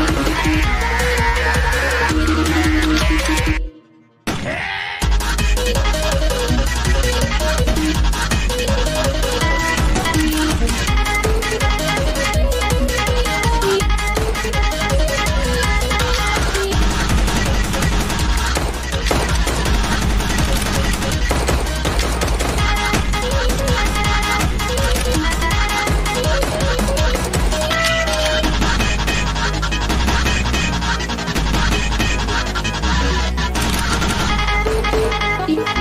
Música Happy